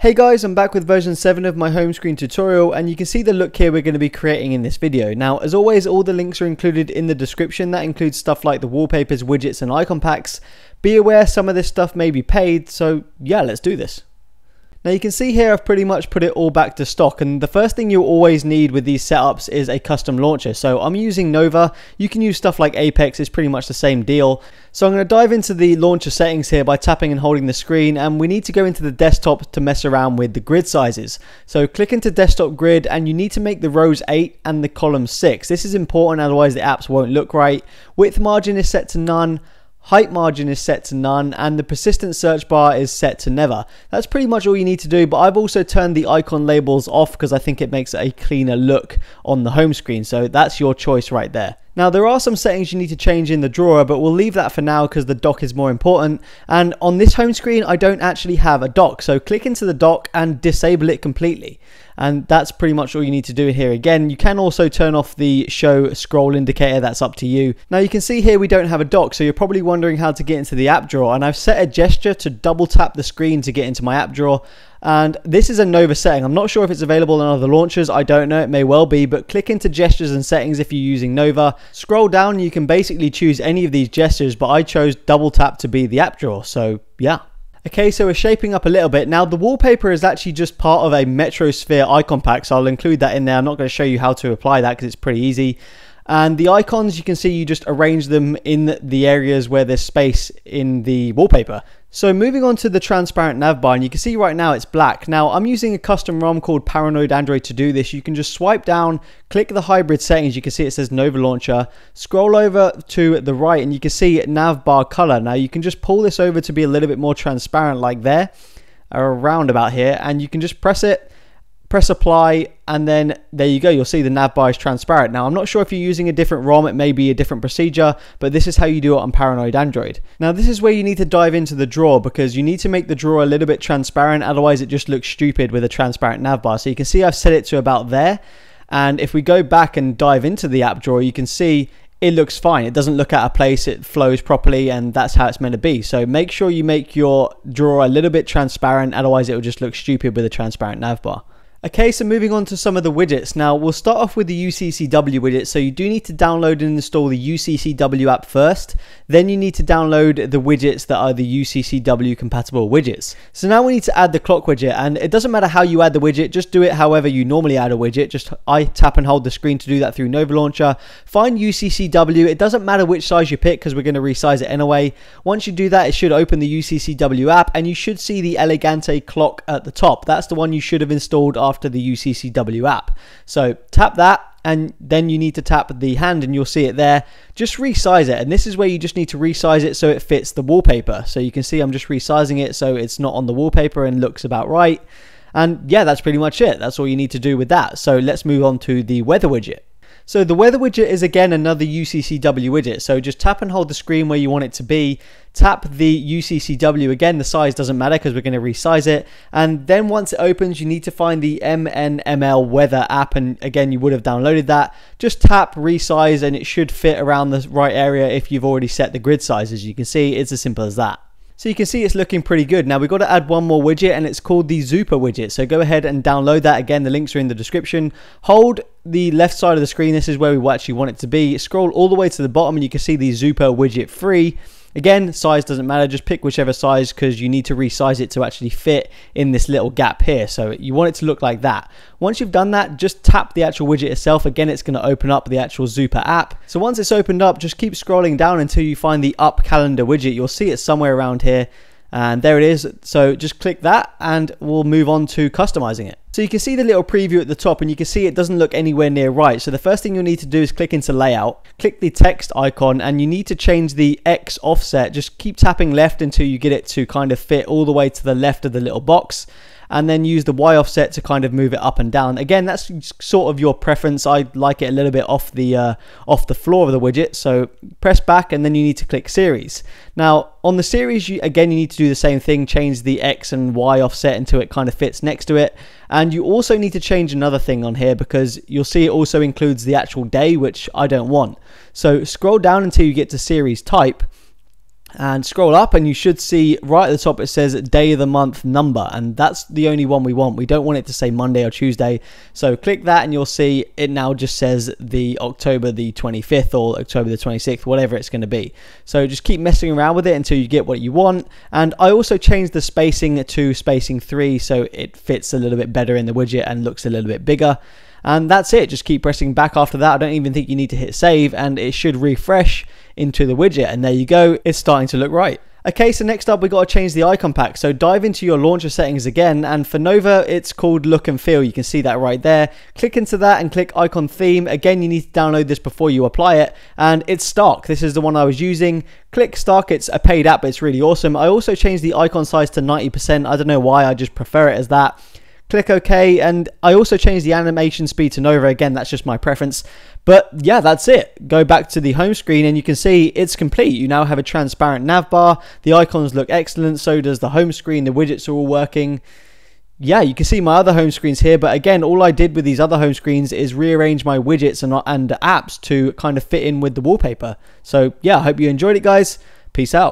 Hey guys, I'm back with version 7 of my home screen tutorial and you can see the look here we're going to be creating in this video. Now as always all the links are included in the description, that includes stuff like the wallpapers, widgets and icon packs. Be aware some of this stuff may be paid, so yeah let's do this. Now you can see here I've pretty much put it all back to stock and the first thing you'll always need with these setups is a custom launcher. So I'm using Nova, you can use stuff like Apex, it's pretty much the same deal. So I'm going to dive into the launcher settings here by tapping and holding the screen and we need to go into the desktop to mess around with the grid sizes. So click into desktop grid and you need to make the rows 8 and the columns 6. This is important otherwise the apps won't look right. Width margin is set to none height margin is set to none, and the persistent search bar is set to never. That's pretty much all you need to do, but I've also turned the icon labels off because I think it makes a cleaner look on the home screen, so that's your choice right there. Now there are some settings you need to change in the drawer, but we'll leave that for now because the dock is more important. And on this home screen, I don't actually have a dock. So click into the dock and disable it completely. And that's pretty much all you need to do here. Again, you can also turn off the show scroll indicator. That's up to you. Now you can see here we don't have a dock. So you're probably wondering how to get into the app drawer. And I've set a gesture to double tap the screen to get into my app drawer. And this is a Nova setting. I'm not sure if it's available on other launchers. I don't know. It may well be. But click into gestures and settings if you're using Nova. Scroll down. You can basically choose any of these gestures. But I chose double tap to be the app drawer. So yeah. Okay, so we're shaping up a little bit. Now, the wallpaper is actually just part of a Metrosphere icon pack, so I'll include that in there. I'm not going to show you how to apply that because it's pretty easy. And the icons, you can see you just arrange them in the areas where there's space in the wallpaper. So moving on to the transparent navbar, and you can see right now it's black. Now I'm using a custom ROM called Paranoid Android to do this. You can just swipe down, click the hybrid settings. You can see it says Nova Launcher. Scroll over to the right and you can see navbar color. Now you can just pull this over to be a little bit more transparent like there, around about here, and you can just press it press apply and then there you go you'll see the nav bar is transparent now i'm not sure if you're using a different rom it may be a different procedure but this is how you do it on paranoid android now this is where you need to dive into the drawer because you need to make the drawer a little bit transparent otherwise it just looks stupid with a transparent nav bar so you can see i've set it to about there and if we go back and dive into the app drawer you can see it looks fine. It doesn't look out of place. It flows properly, and that's how it's meant to be. So make sure you make your drawer a little bit transparent. Otherwise, it will just look stupid with a transparent navbar. Okay, so moving on to some of the widgets. Now, we'll start off with the UCCW widget. So you do need to download and install the UCCW app first. Then you need to download the widgets that are the UCCW compatible widgets. So now we need to add the clock widget. And it doesn't matter how you add the widget, just do it however you normally add a widget. Just I tap and hold the screen to do that through Nova Launcher. Find UCCW. It doesn't matter which size you pick because we're going to resize it anyway. Once you do that, it should open the UCCW app and you should see the Elegante clock at the top. That's the one you should have installed after the UCCW app. So tap that and then you need to tap the hand and you'll see it there. Just resize it. And this is where you just need to resize it so it fits the wallpaper. So you can see I'm just resizing it so it's not on the wallpaper and looks about right. And yeah, that's pretty much it. That's all you need to do with that. So let's move on to the weather widget. So the weather widget is again another UCCW widget. So just tap and hold the screen where you want it to be. Tap the UCCW again. The size doesn't matter because we're going to resize it. And then once it opens, you need to find the MNML weather app. And again, you would have downloaded that. Just tap resize and it should fit around the right area if you've already set the grid size. As you can see, it's as simple as that. So you can see it's looking pretty good. Now we've got to add one more widget and it's called the Zooper widget. So go ahead and download that. Again, the links are in the description. Hold the left side of the screen. This is where we actually want it to be. Scroll all the way to the bottom and you can see the Zooper widget free. Again, size doesn't matter, just pick whichever size because you need to resize it to actually fit in this little gap here. So you want it to look like that. Once you've done that, just tap the actual widget itself. Again, it's going to open up the actual Zooper app. So once it's opened up, just keep scrolling down until you find the up calendar widget. You'll see it somewhere around here and there it is so just click that and we'll move on to customizing it so you can see the little preview at the top and you can see it doesn't look anywhere near right so the first thing you'll need to do is click into layout click the text icon and you need to change the X offset just keep tapping left until you get it to kind of fit all the way to the left of the little box and then use the Y offset to kind of move it up and down. Again, that's sort of your preference. I like it a little bit off the uh, off the floor of the widget. So press back and then you need to click series. Now on the series, you, again, you need to do the same thing, change the X and Y offset until it kind of fits next to it. And you also need to change another thing on here because you'll see it also includes the actual day, which I don't want. So scroll down until you get to series type and scroll up and you should see right at the top it says day of the month number. And that's the only one we want. We don't want it to say monday or tuesday. So click that and you'll see it now just says the october the 25th or october the 26th whatever it's going to be. So just keep messing around with it until you get what you want. And i also changed the spacing to spacing 3 so it fits a little bit better in the widget and looks a little bit bigger. And that's it. Just keep pressing back after that. I don't even think you need to hit save and it should refresh into the widget and there you go it's starting to look right Okay, so next up we got to change the icon pack. So dive into your launcher settings again, and for Nova it's called Look and Feel. You can see that right there. Click into that and click Icon Theme. Again, you need to download this before you apply it, and it's Stark. This is the one I was using. Click Stark. It's a paid app, but it's really awesome. I also changed the icon size to 90%. I don't know why. I just prefer it as that click OK. And I also changed the animation speed to Nova. Again, that's just my preference. But yeah, that's it. Go back to the home screen and you can see it's complete. You now have a transparent nav bar. The icons look excellent. So does the home screen. The widgets are all working. Yeah, you can see my other home screens here. But again, all I did with these other home screens is rearrange my widgets and, and apps to kind of fit in with the wallpaper. So yeah, I hope you enjoyed it, guys. Peace out.